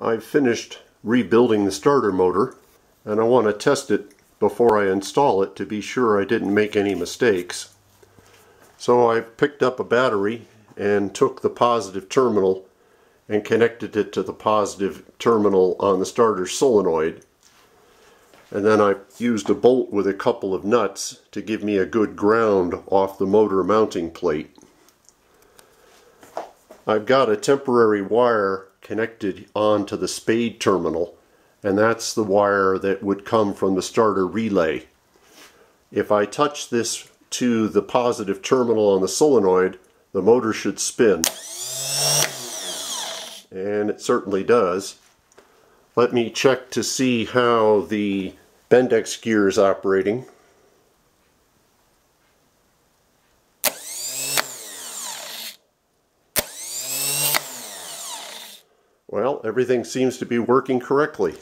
I've finished rebuilding the starter motor and I want to test it before I install it to be sure I didn't make any mistakes. So I picked up a battery and took the positive terminal and connected it to the positive terminal on the starter solenoid. And then I used a bolt with a couple of nuts to give me a good ground off the motor mounting plate. I've got a temporary wire connected onto the spade terminal and that's the wire that would come from the starter relay. If I touch this to the positive terminal on the solenoid, the motor should spin. And it certainly does. Let me check to see how the Bendix gear is operating. Well, everything seems to be working correctly.